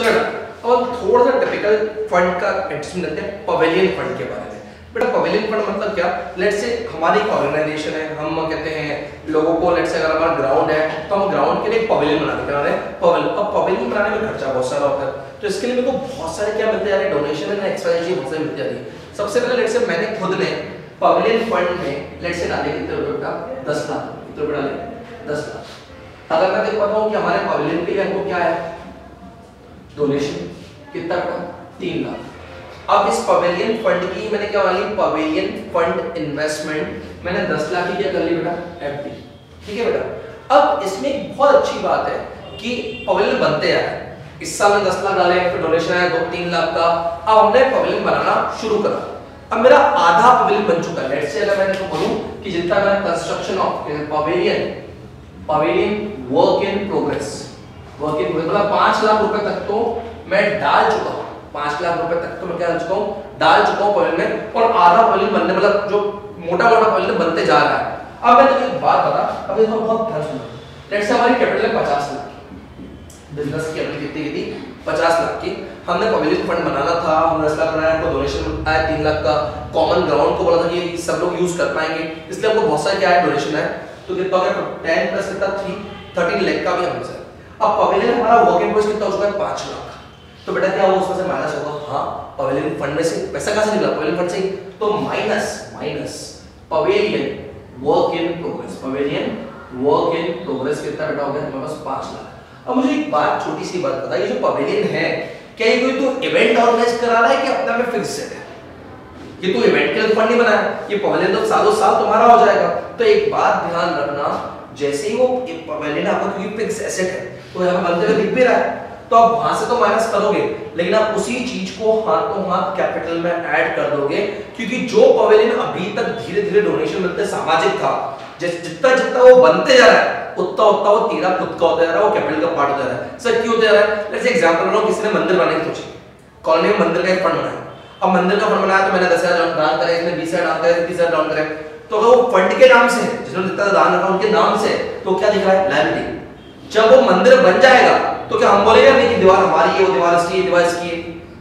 चलो हम थोड़ा सा टिपिकल फंड का एडजस्टमेंट लेते हैं पवेलियन फंड के बारे में। बेटा पवेलियन फंड मतलब क्या? लेट से हमारी एक ऑर्गेनाइजेशन है, हम कहते हैं, लोगों को लेट से अगर हमारा ग्राउंड है तो हम ग्राउंड के लिए पवेलियन बनाने के हैं। पवेलियन अब पवेलियन बनाने में खर्चा बहुत सारा होता है। तो इसके लिए मेरे को बहुत सारे क्या मिलते जा रहे हैं? डोनेशन एंड एक्सपेंडिचर बहुत सारे मिलते जा रही है। सबसे पहले लेट से मैंने खुद ने पवेलियन फंड में लेट से डाले कितने रुपए बेटा? 10 लाख, कितने रुपए डाले? 10 लाख। अगर मैं देखो बताऊँ कि हमारे पवेलियन के लिए हमको क्या है डोनेशन कितना का 3 लाख। अब इस पवेलियन फंड की मैंने क्या वाली पवेलियन फंड इन्वेस्टमेंट मैंने 10 लाख की क्या कर ली बेटा? एफडी ठीक है बेटा? अब इसमें एक बहुत अच्छी बात है कि पवेलियन बनते हैं। इस साल में 10 लाख डाले, फिर डोनेशन आया, दो, तीन लाख का। अब हमने पवेलियन बनाना शुरू करा। अब मेरा आधा पवेलियन बन चुका। है लेट्स से अगर मैं इसको बोलूँ कि जितना मेरा construction of pavilion pavilion work in progress work in मतलब 5 लाख रुपए तक तो मैं डाल चुका हूँ। पाँच लाख रुपए तक तो मैं क्या डाल चुका हूँ? डाल चुका हूँ पवेलियन में और आधा पवेलियन बनने मतलब जो मोटा मोटा पवेलियन बनते जा रहा है। अब मैं तुझे एक बात बता अब इसमें बहुत ध्यान सुनो। लेट्स से हमारी कैपिटल है पचास लाख बिज़नेस की कैपिटल कितनी की थी? पचास लाख की। हमने पवेलियन फंड बनाना था हम दस लाख बनाया, हमको डोनेशन आया, तीन लाख का कॉमन ग्राउंड को बोला था कि सब लोग यूज़ कर पाएँगे। इसलिए हमको बहुत सारे क्या है डोनेशन है। तो कितना टेन प्लस कितना? थ्री थर्टीन लाख का भी हमसे। अब पवेलियन हमारा वर्क इन कितना हो चुका है? पाँच लाख। तो बेटा क्या वो उसमें से माइनस होगा हाँ पवेलियन फंड में से पैसा कहाँ से निकला? पवेलियन फंड से तो minus minus pavilion work in progress pavilion work in progress कितना बेटा हो गया? हमारे पास 5 लाख। अब मुझे एक बात, छोटी सी बात बता ये जो पवेलियन है, क्या ये कोई तो इवेंट ऑर्गेनाइज करा रहा है कि अपना में फिक्स सेट है? ये तो इवेंट के लिए फंड नहीं बनाया ये पवेलियन तो सालों साल तुम्हारा हो जाएगा। तो एक बात ध्यान रखना जैसे ही वो पवेलियन आपका क्योंकि फिक्स एसेट है तो यहाँ बनते हुए दिख भी रहा है। तो आप वहाँ से तो माइनस करोगे, लेकिन आप उसी चीज़ को हाथों हाथ कैपिटल में ऐड कर दोगे, क्योंकि जो पवेलियन अभी तक धीरे धीरे डोनेशन मिलते सामाजिक था। जितना जितना वो बनते जा रहा है, उतना उतना वो तेरा खुद का होता जा रहा है, वो कैपिटल का पार्ट होता जा रहा है। सर क्यों होता जा रहा है? जैसे एग्जांपल लो किसी ने मंदिर बनाने की सोची। कॉलोनी में मंदिर का एक फंड बनाया। अब मंदिर का फंड बनाया तो मैंने दस हज़ार दान करे इसने बीस हज़ार दान करे तीस हज़ार दान करे तो अगर वो फंड के नाम से जिसने जितना दान रखा उनके नाम से तो क्या दिख है? लाइबिलिटी जब वो मंदिर बन जाएगा तो क्या हम बोलेंगे नहीं कि दीवार हमारी है, वो दीवार इसकी है, दीवार इसकी है?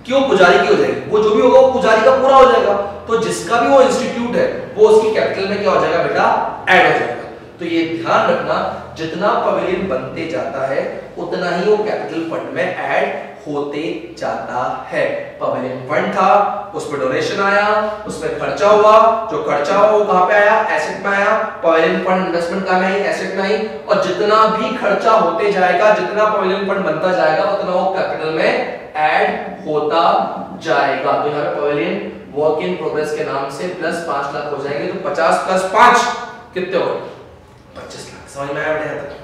क्यों पुजारी की हो जाएगी। वो जो भी होगा, वो पुजारी का पूरा हो जाएगा। तो जिसका भी वो इंस्टीट्यूट है, वो उसकी कैपिटल में क्या हो जाएगा बेटा? ऐड हो जाएगा। तो ये ध्यान रखना, जितना पवेलियन बनते जाता है, उतना वो कैपिटल फंड में ऐड होते जाता है। पवेलियन फंड था, उसमें डोनेशन आया, उसमें खर्चा हुआ, जो खर्चा हुआ वो कहाँ पे आया? एसेट में आया। पवेलियन फंड इन्वेस्टमेंट का में एसेट में आई। और जितना भी खर्चा होते जाएगा, जितना पवेलियन फंड बनता जाएगा, उतना वो कैपिटल में ऐड होता जाएगा। तो यहाँ पे पवेलियन वर्क इन प्रोग्रेस के नाम से प्लस पाँच लाख हो जाएँगे तो पचास प्लस पाँच कितने हो गए?